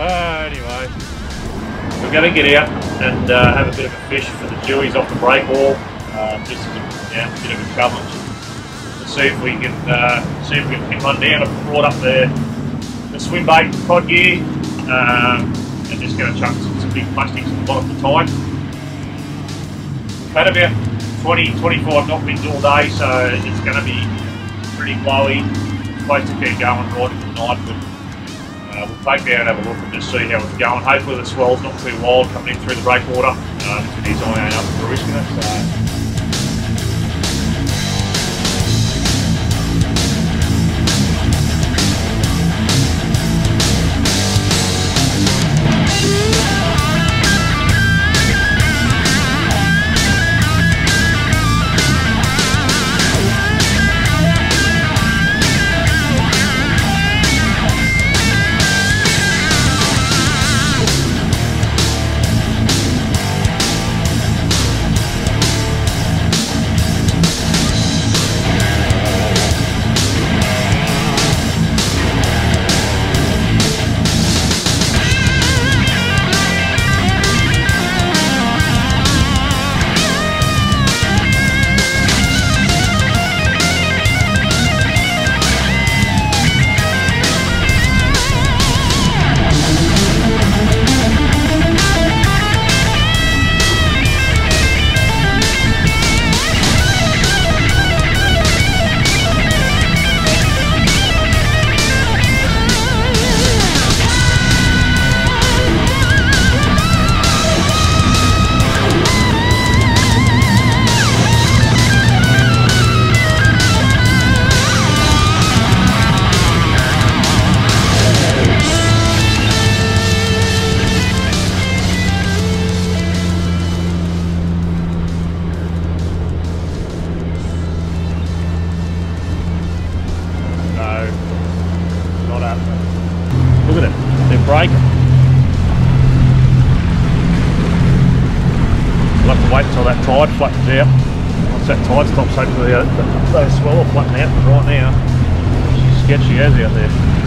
uh, anyway, we're going to get out and uh, have a bit of a fish for the jewies off the break wall. Uh, just as a yeah, bit of a challenge to see if we can uh, see if we can pin one down. I've brought up the the swim bait cod gear um, and just going to chuck some, some big plastics at the bottom of the tide. We've had about 20, 25 knot winds all day, so it's going to be pretty blowy. Supposed to keep going right into the night, take down and have a look and just see how it's going. Hopefully the swell's not too wild coming in through the breakwater. Um, it is iron up for risking it, so tide. Once that tide stops, hopefully those swell will flatten out, but right now, sketchy as out there.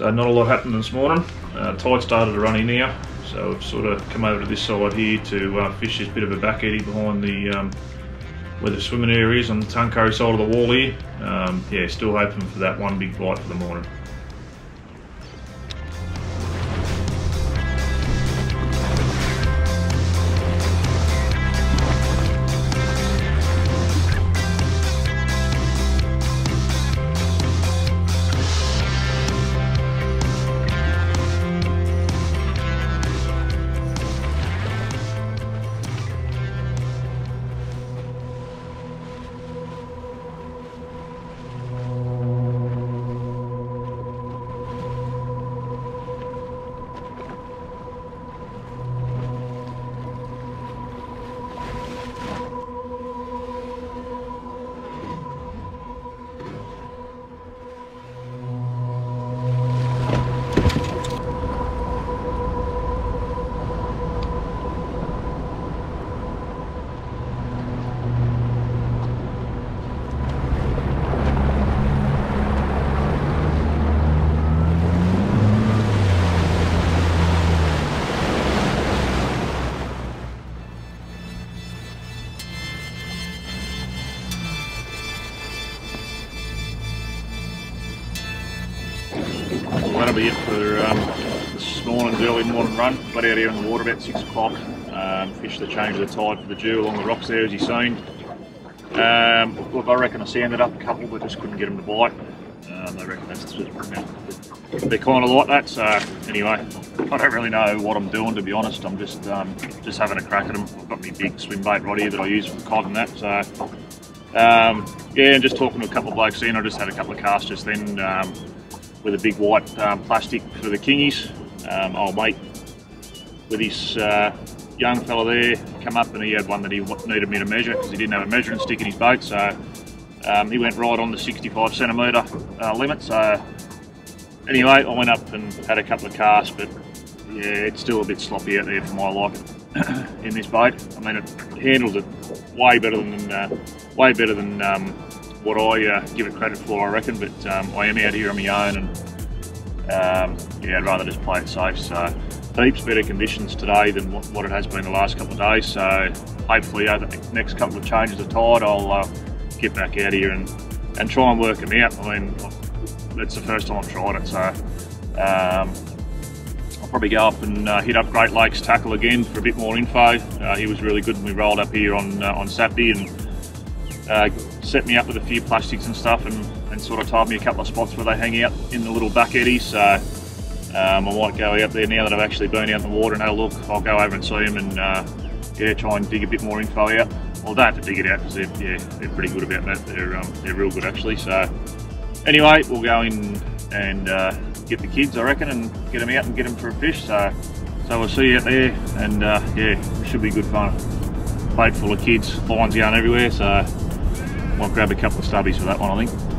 So not a lot happened this morning. Uh, tide started to run in here, so we've sort of come over to this side here to uh, fish this bit of a back eddy behind the um, where the swimming area is on the Tuncurry side of the wall here. Um, yeah, still hoping for that one big bite for the morning. It for um, this morning's early morning run. Got out here in the water about six o'clock. Um, fished the change of the tide for the dew along the rocks there, as you've seen. Um, look, I reckon I sanded up a couple, but just couldn't get them to bite. Um, I reckon that's just, they're kind of like that. So anyway, I don't really know what I'm doing to be honest. I'm just um, just having a crack at them. I've got my big swim bait rod here that I use for cod and that. So um, yeah, and just talking to a couple of blokes then. I just had a couple of casts just then um, with a big white um, plastic for the kingies. Um, old mate with his uh, young fella there come up and he had one that he needed me to measure because he didn't have a measuring stick in his boat. So um, he went right on the 65 centimetre uh, limit. So anyway, I went up and had a couple of casts, but yeah, it's still a bit sloppy out there for my liking in this boat. I mean, it handles it way better than uh, way better than um, what I uh, give it credit for, I reckon. But um, I am out here on my own, and um, yeah, I'd rather just play it safe. So heaps better conditions today than what, what, it has been the last couple of days. So hopefully, over the next couple of changes of tide, I'll uh, get back out here and and try and work them out. I mean, it's the first time I've tried it, so. Um, I'll probably go up and uh, hit up Great Lakes Tackle again for a bit more info. Uh, he was really good when we rolled up here on uh, on Saturday and uh, set me up with a few plastics and stuff and, and sort of told me a couple of spots where they hang out in the little back eddy. So um, I might go out there now that I've actually been out in the water and had a look. I'll go over and see them and uh, yeah, try and dig a bit more info out. Well, don't have to dig it out because they're, yeah, they're pretty good about that. They're, um, they're real good actually. So anyway, we'll go in and uh, get the kids, I reckon, and get them out and get them for a fish. So, so we'll see you out there, and uh, yeah, it should be good fun. Boat full of kids, lines going everywhere. So, might grab a couple of stubbies for that one, I think.